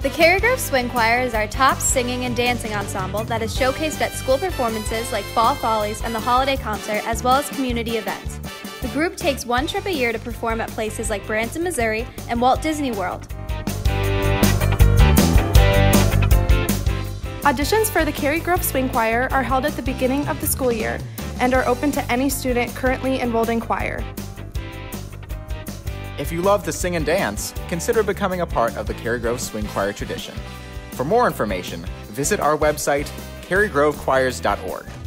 The Cary Grove Swing Choir is our top singing and dancing ensemble that is showcased at school performances like Fall Follies and the Holiday Concert, as well as community events. The group takes one trip a year to perform at places like Branson, Missouri, and Walt Disney World. Auditions for the Cary Grove Swing Choir are held at the beginning of the school year and are open to any student currently enrolled in choir. If you love to sing and dance, consider becoming a part of the Cary Grove Swing Choir tradition. For more information, visit our website, carygrovechoirs.org.